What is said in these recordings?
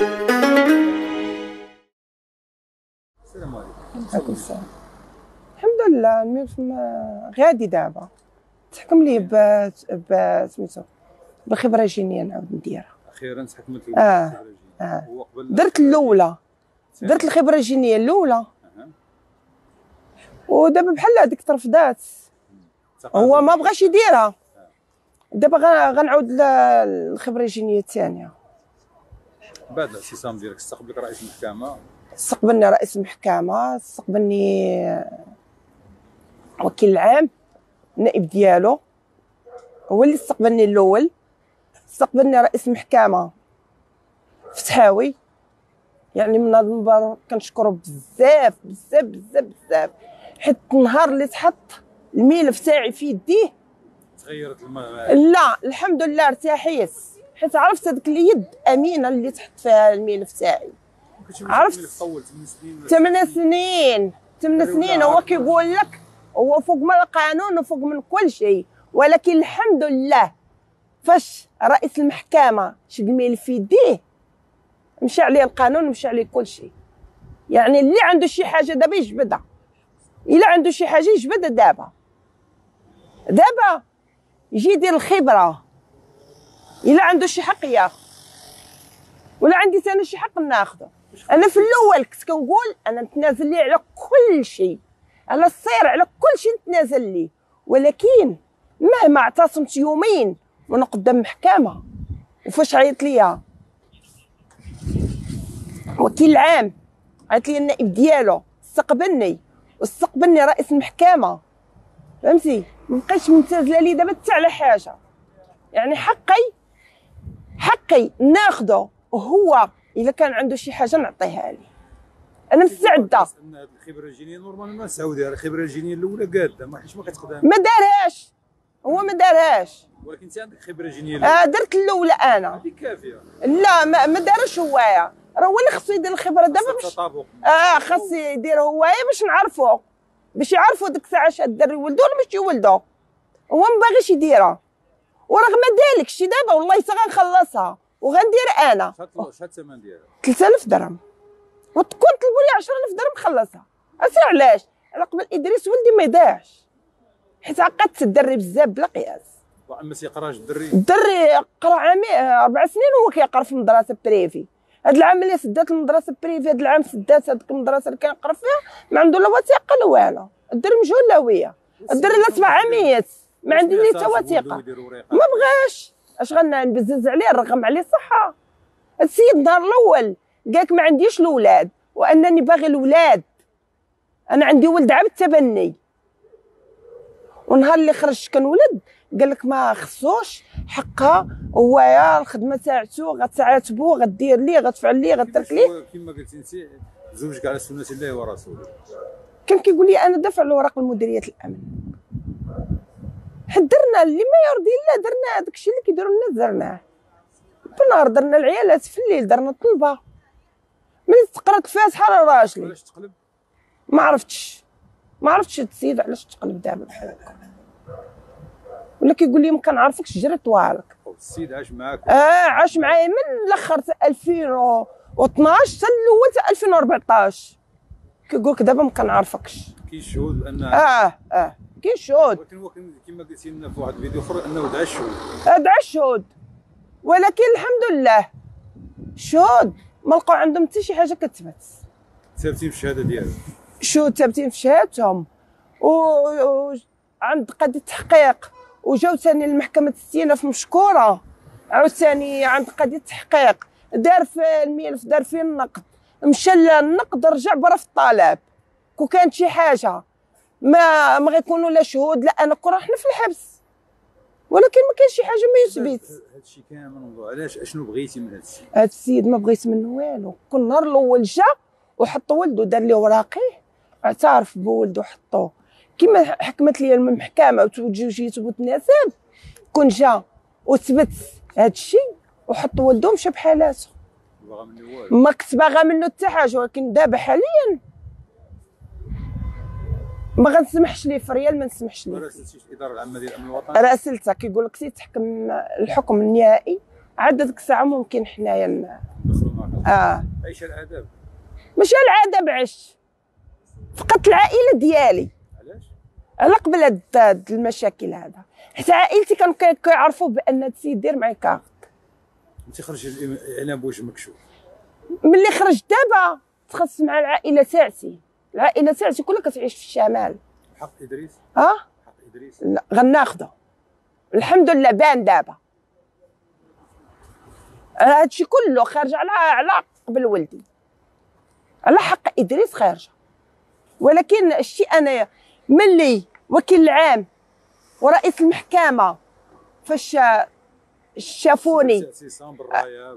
السلام عليكم عليكم السلام الحمد لله غادي دابا. تحكم ليه ب ب سميتو بخبرة جينية نعاود نديرها. أخيرا تحكمت آه. آه. هو قبل درت الأولى. درت الخبرة الجينية الأولى. ودابا بحال هذيك ترفضات هو ما بغاش يديرها. دابا غنعاود للخبرة الجينية الثانية. بعد الاعتصام ديالك استقبلك رئيس المحكمه استقبلني رئيس المحكمه استقبلني وكيل العام النائب ديالو. هو اللي استقبلني الأول. استقبلني رئيس المحكمه فتحاوي. يعني من هذا المنبر كنشكرو بزاف بزاف بزاف بزاف. حيت النهار اللي تحط الملف تاعي في يديه تغيرت الم... لا الحمد لله ارتاحيت. حيت عرفت هذيك اليد أمينة اللي تحط فيها الملف تاعي. عرفت؟ عرفت؟ طول 8 سنين ولا ثمان سنين. ثمان سنين لها هو. كيقول لك هو فوق من القانون وفوق من كل شيء ولكن الحمد لله فاش رئيس المحكمة شد الملف في يديه مشى عليه القانون ومشى عليه كل شيء. يعني اللي عنده شي حاجة دابا يجبدها. إلا عنده شي حاجة يجبدها دابا. دابا يجي يدير الخبرة. إلا عنده شي حق ياخذ. ولا عندي أنا شي حق ناخذه. أنا في الأول كنت كنقول أنا نتنازل لي على كل شيء. على السير على كل شيء نتنازل لي ولكن مهما اعتصمت يومين وأنا قدام محكمة. وفاش عيط ليا؟ وكيل العام عيط لي النائب ديالو. استقبلني. واستقبلني رئيس المحكمة. فهمتي؟ مبقيتش ممتازله لي دابا حتى على حاجة. يعني حقي حقي ناخده وهو إذا كان عنده شي حاجة نعطيها لي. أنا مستعده الخبرة الجينية normalement ما نسعوديها الخبرة الجينية الأولى قادة ما حيتش ما كتقدم. ما دارهاش هو ما دارهاش ولكن أنت عندك خبرة جينية. آه درت الأولى أنا. هذه كافية. لا ما, ما دارش هوايا. راه هو اللي خصو يدير الخبرة. دابا باش آه خاص يدير هوايا باش نعرفو. باش يعرفوا ديك الساعة اش الدري ولدو ولا مش يولدو. هو ما باغيش يديرها. ورغم ذلك شي دابا والله غنخلصها وغندير أنا. شحال الثمن ديالها 3000 درهم. وتكون طلبوا لي 10000 درهم خلصها. اسير علاش؟ على قبل إدريس ولدي ما يضيعش حيت عقدت الدري بزاف بلا قياس. واما سيقراش الدري؟ الدري قرأ عامي آه، أربع سنين وهو كيقرأ في مدرسه privé هاد العام اللي سدات المدرسة privé هاد العام سدات هذيك المدرسة اللي كنقرأ فيها ما عنده لا وثيقة لا والو. الدري مجهول الهويه الدري لا تبع عميات ما عندي لي حتى وثيقة. ما بغاش. اش غنبزز عليه؟ الرقم عليه صحة. السيد النهار الأول قالك ما عنديش الأولاد وأنني باغي الأولاد. أنا عندي ولد عبد تبني. ونهار اللي خرج كان ولد قال لك ما خصوش حقها. هو يا الخدمة تاعتو غتعاتبو غدير ليه غتفعل ليه غترك ليه كما قلتي انت زوجك على سنه الله ورسوله كان كيقول لي أنا دافع الوراق لمديرية الأمن. حيت درنا اللي ما يرضي الله درنا هذاك الشيء اللي كيديروا الناس درناه بالنهار درنا العيالات في الليل درنا الطلبة. ملي تقرات الفاتحه راه راجلي علاش تقلب؟ ما عرفتش. ما عرفتش هاد السيد علاش تقلب دابا بحال هكا. ولا كيقول لي ما كنعرفكش جريت طوالك. السيد عاش معاك. آه عاش معايا من الأخر تا 2012 حتى الأول تا 2014 كيقول لك دابا ما كنعرفكش. كاين شهود أن آه آه. كاين شهود ولكن هو كما قلتي لنا في واحد الفيديو أخر أنه دعا الشهود. ادعى الشهود. ولكن الحمد لله. الشهود ما لقاو عندهم حتى شي حاجة كتثبت ثابتين في الشهادة ديالو شهود ثابتين في شهادتهم. و... و... عند قضية تحقيق. وجاو ثاني لمحكمة الاستئناف مشكورة. عاوتاني عند قضية تحقيق. دار في الملف دار فيه النقد. مشى للنقد رجع برا في الطلب. كون كانت شي حاجة. ما ما غيكونوا لا شهود لا أنا كون حنا في الحبس. ولكن ما كاين شي حاجة ما يثبت هذا الشيء كامل موضوع علاش؟ أشنو بغيتي من الشيء؟ هذا السيد ما بغيت منه والو. كل نهار الأول جا وحط ولده دار ليه وراقيه اعترف بولده حطوه كما حكمت لي المحكمة وتوجيت وتناسب كون جا وثبت هذا الشيء وحط ولده ومشى بحالاته ما كنت باغا منه حتى حاجة ولكن دابا حاليا ما غنسمحش ليه في ريال ما نسمحش ليه. راسلتي الاداره العامة ديال الأمن الوطني. راسلتها كيقول لك سي تحكم الحكم النهائي عاد ديك الساعة ممكن حنايا ن- دخلوا معك آه. عيش الاداب ماشي العاده بعش فقط العائلة ديالي. علاش؟ على قبل هاد المشاكل هذا. حتى عائلتي كانوا كي- كيعرفوا بأن هاد السيد داير معايا كارت أنت خرج الإعلام بوجه مكشوف ملي خرج دابا تخص مع العائلة تاعتي. العائله تاعتي كلها كتعيش في الشمال. حق إدريس؟ ها؟ حق إدريس. لا غناخذه الحمد لله بان دابا. هادشي كله خارج على على قبل ولدي على حق إدريس خارجة. ولكن الشيء انايا ملي وكيل العام ورئيس المحكمة فاش شافوني.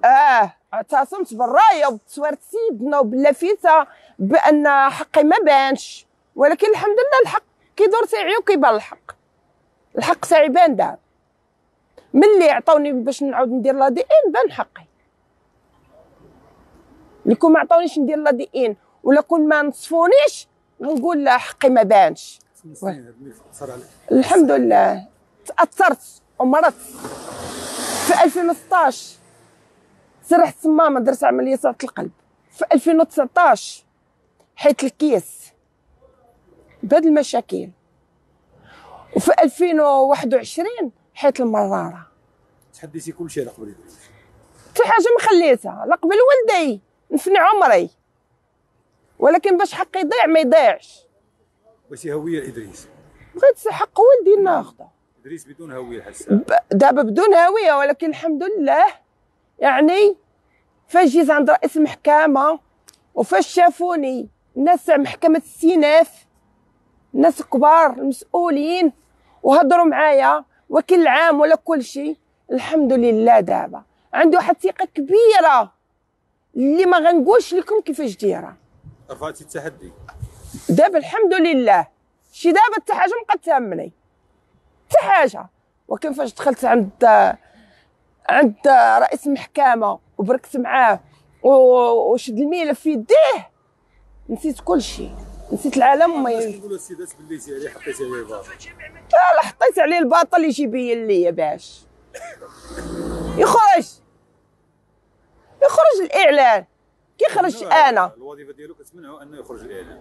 آه اعتصمت بالرايه وبتصويرة سيدنا وباللافته بأن حقي ما بانش. ولكن الحمد لله الحق كيدور ساعي وكيبان الحق. الحق ساعي بان دابا ملي عطاوني باش نعاود ندير لا دي إن؟ بان حقي. اللي كون ما عطاونيش ندير لا دي إن. ولا كون ما نصفونيش غنقول لا حقي ما بانش. الحمد لله. تأثرت ومرضت. في 2016 سرحت صمامه درت عملية سرعه القلب. في 2019 حيت الكيس. بهاد المشاكل. وفي 2021 حيت المرارة. تحديتي كل شيء قبل حتى حاجة ما خليتها. لا قبل ولدي. نفني عمري. ولكن باش حقي يضيع ما يضيعش. بغيتي هوية إدريس. بغيت حق ولدي ناخذه ادريس بدون هوية ب- دابا بدون هوية ولكن الحمد لله. يعني فاش جيت عند رئيس المحكمة وفاش شافوني الناس تاع محكمة السيناف الناس الكبار المسؤولين وهضروا معايا وكيل العام ولا كل شيء. الحمد لله دابا. عنده واحد الثقه كبيرة اللي ما غنقولش لكم كيفاش دايرة. رفعتي التحدي. دابا الحمد لله. شي دابا حتى حاجة ما تهمني حتى حاجة. ولكن فاش دخلت عند عند رئيس المحكمة وبركت معاه و- وشد الملف في يديه. نسيت كل شيء. نسيت العالم وما باش ي... كيقولوا السيدات بليتي عليه حطيتي عليه الباطل؟ لا حطيت عليه الباطل يجي يبين لي باش. يخرج. يخرج الإعلان. كي خرج أنا. الوظيفة ديالو كتمنعه إنه يخرج الاعلام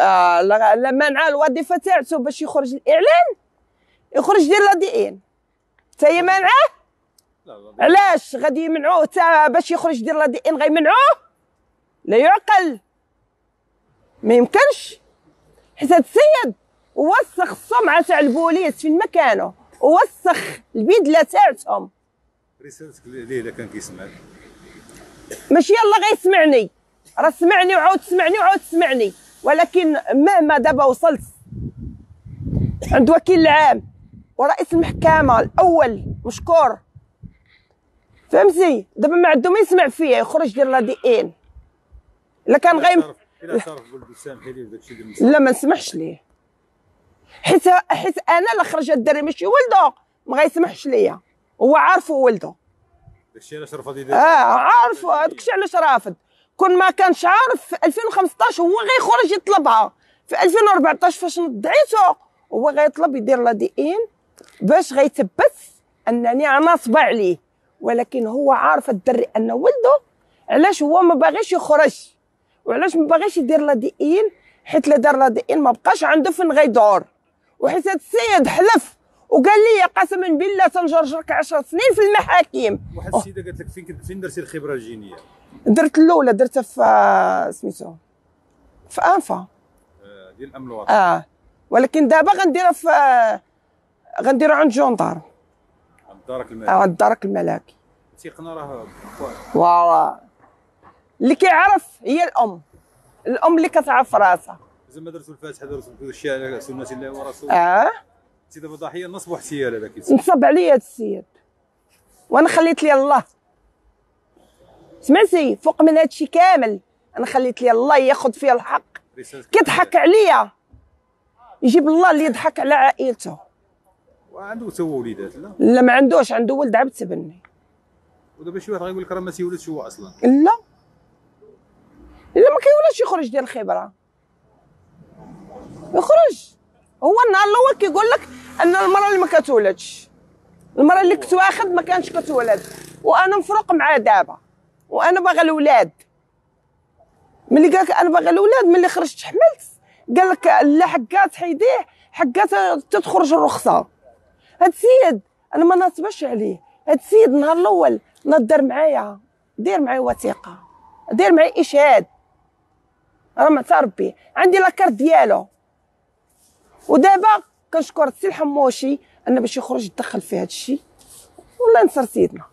آه لا- لما مع الوظيفه تاعته باش يخرج الإعلان يخرج دير لا دي ان تا هي لا علاش؟ غادي يمنعوه تا باش يخرج يدير لا دي ان غيمنعوه؟ لا يعقل. ما يمكنش. حيت هاد السيد وسخ السمعه تاع البوليس فين ما كانوا ووسخ البدلة تاعتهم. رسالتك ليه إلا كان كيسمعك ماشي يلا غيسمعني. راه سمعني وعاود سمعني وعاود سمعني. ولكن مهما دابا وصلت عند وكيل العام ورئيس المحكمة الأول مشكور. فهمتي؟ دابا ما عنده ما يسمع فيا يخرج يدير لا دي إن. إلا كان غيم اللي لا ما نسمحش ليه. حيت حيت أنا لا خرج الدري ماشي ولده ما غيسمحش ليا. هو عارفه ولده داك الشيء علاش رفض آه يدير عارف هذاك الشيء علاش رافض. كون ما كانش عارف في 2015 هو غيخرج يطلبها. في 2014 فاش نضعيته هو غيطلب يدير لا دي إن باش غيثبت أنني ناصبه عليه ولكن هو عارف الدري أن ولده علاش هو ما باغيش يخرج. وعلاش ما باغيش يدير لا دي إن حيت لا دار لا دي إن ما بقاش عنده فين غيدور. وحيت السيد حلف وقال لي قسما بالله تنجرجرك 10 سنين في المحاكم. واحد السيدة قالت لك فين كنت فين درتي الخبرة الجينية؟ درت الأولى درتها في آه، سميتو في أنفا. آه، ديال الأمن الوطني. آه. ولكن دابا غنديرها في آه، غنديرها عند gendarmes. عند المال آه، عند الدرك الملكي تيقنا راه voilà اللي كيعرف هي الأم. الأم اللي كتعرف راسها. زعما درتو الفاتحة درتو الشيء على سنة الله ورسوله. آه. انت دابا ضحيه نصب واحتيال هذاك. نصب عليا هاد السيد. وأنا خليت لي الله. سمعتي فوق من هادشي كامل. أنا خليت لي الله ياخذ فيا الحق. كيضحك عليا. يجيب الله اللي يضحك على عائلته. وعنده تو وليدات لا؟ لا ما عندوش. عنده ولد عبد تبني ودابا شي واحد غيقول لك راه ما تيولدش هو أصلا. لا. الا ما كيولدش يخرج ديال الخبرة. يخرج. هو النهار الأول كيقول لك أن المرأة اللي ما كتولدش المرأة اللي كنت واخد ما كانش كتولد. وأنا مفروق معاه دابا. وأنا باغا الأولاد. ملي قال لك أنا باغا الأولاد ملي خرجت حملت. قال لك لا حكات حيديه حكات تتخرج الرخصة. هاد السيد أنا ما ناصبش عليه. هاد السيد النهار الأول نضر معايا. دير معايا وثيقة. دير معايا إشهاد. راه معترف به. عندي la carte ديالو. ودابا كنشكر السي الحموشي انه باش يخرج يدخل في هذا الشيء والله ينصر سيدنا.